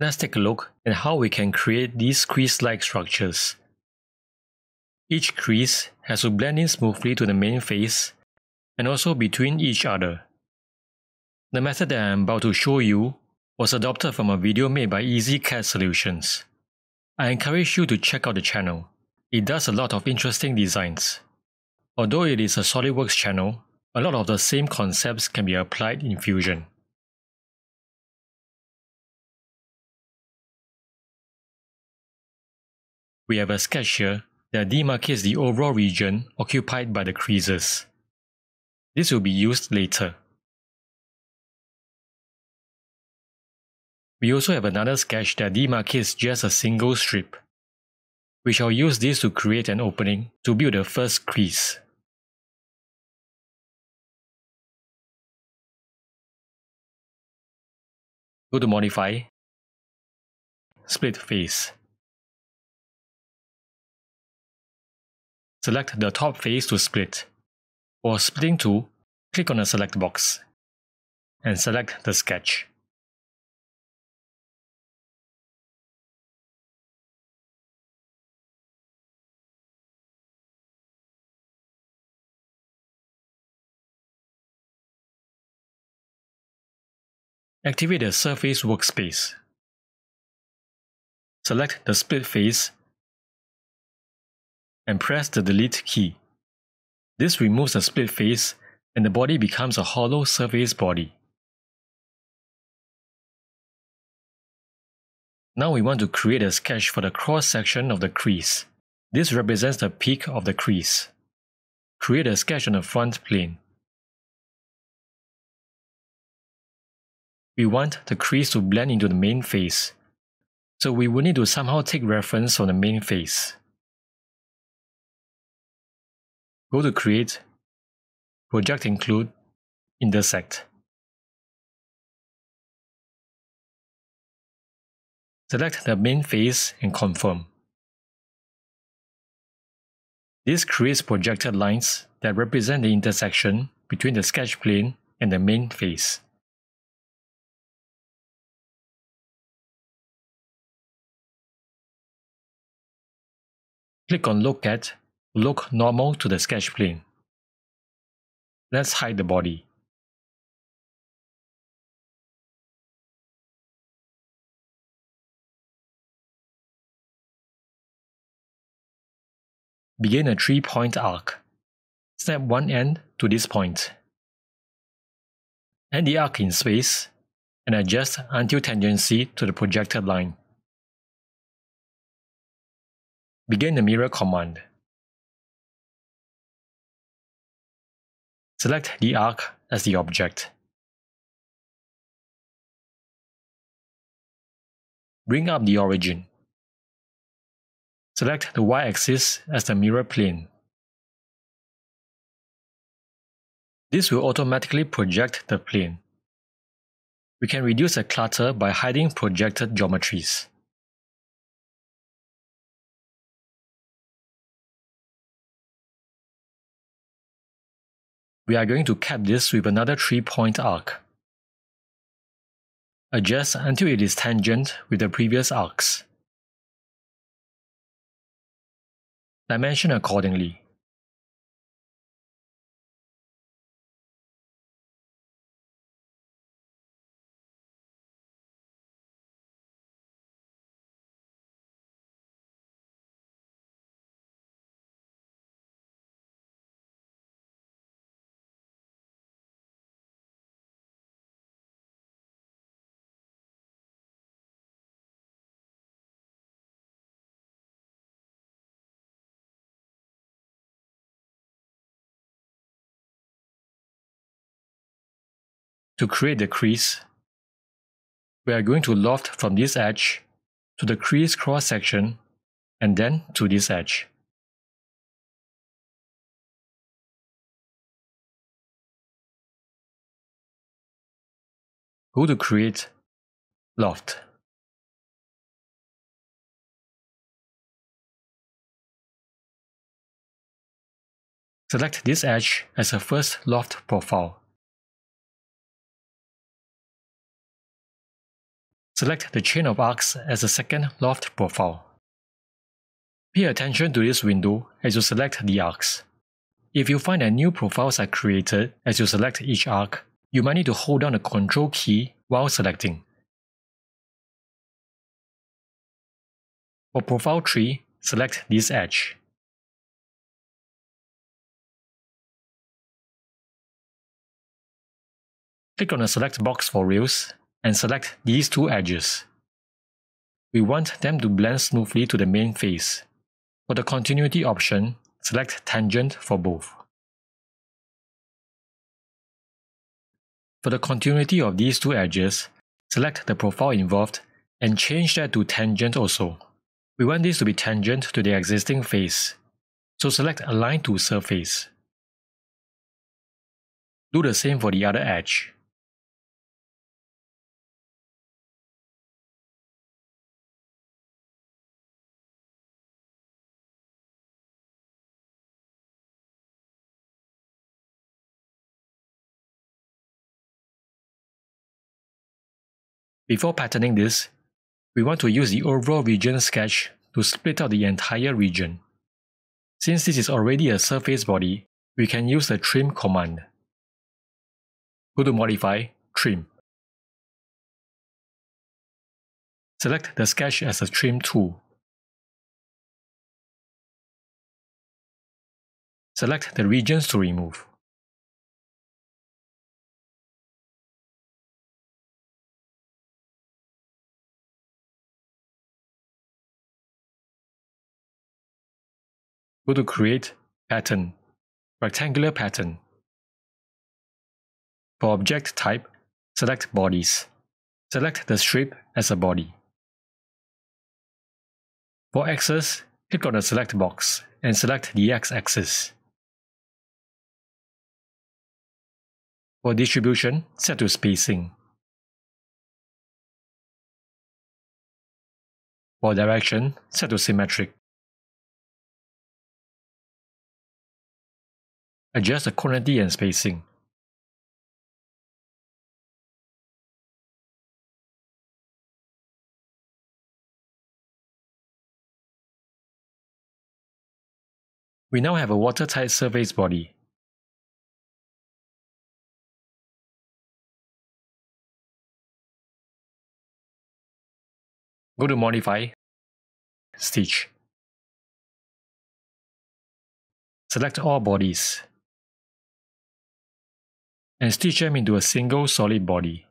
Let's take a look at how we can create these crease-like structures. Each crease has to blend in smoothly to the main face and also between each other. The method that I am about to show you was adopted from a video made by EasyCAD Solutions. I encourage you to check out the channel. It does a lot of interesting designs. Although it is a SOLIDWORKS channel, a lot of the same concepts can be applied in Fusion. We have a sketch here that demarcates the overall region occupied by the creases. This will be used later. We also have another sketch that demarcates just a single strip. We shall use this to create an opening to build the first crease. Go to Modify, Split Face. Select the top face to split. For splitting tool, click on the select box and select the sketch. Activate the Surface workspace. Select the split face and press the Delete key. This removes the split face and the body becomes a hollow surface body. Now we want to create a sketch for the cross section of the crease. This represents the peak of the crease. Create a sketch on the front plane. We want the crease to blend into the main face, so we will need to somehow take reference from the main face. Go to Create, Project Include, Intersect. Select the main face and confirm. This creates projected lines that represent the intersection between the sketch plane and the main face. Click on Look at look normal to the sketch plane. Let's hide the body. Begin a three-point arc. Snap one end to this point. End the arc in space and adjust until tangency to the projected line. Begin the mirror command. Select the arc as the object. Bring up the origin. Select the y-axis as the mirror plane. This will automatically project the plane. We can reduce the clutter by hiding projected geometries. We are going to cap this with another 3-point arc. Adjust until it is tangent with the previous arcs. Dimension accordingly. To create the crease, we are going to loft from this edge to the crease cross section and then to this edge. Go to Create, Loft. Select this edge as a first loft profile. Select the chain of arcs as the second loft profile. Pay attention to this window as you select the arcs. If you find that new profiles are created as you select each arc, you might need to hold down the Ctrl key while selecting. For profile 3, select this edge. Click on the select box for rails and select these two edges. We want them to blend smoothly to the main face. For the continuity option, select tangent for both. For the continuity of these two edges, select the profile involved and change that to tangent also. We want this to be tangent to the existing face, so select Align to Surface. Do the same for the other edge. Before patterning this, we want to use the overall region sketch to split out the entire region. Since this is already a surface body, we can use the Trim command. Go to Modify, Trim. Select the sketch as a trim tool. Select the regions to remove. Go to Create, Pattern, Rectangular Pattern. For object type, select Bodies. Select the strip as a body. For axis, click on the Select box and select the x-axis. For distribution, set to spacing. For direction, set to symmetric. Adjust the quantity and spacing. We now have a watertight surface body. Go to Modify, Stitch. Select all bodies and stitch them into a single solid body.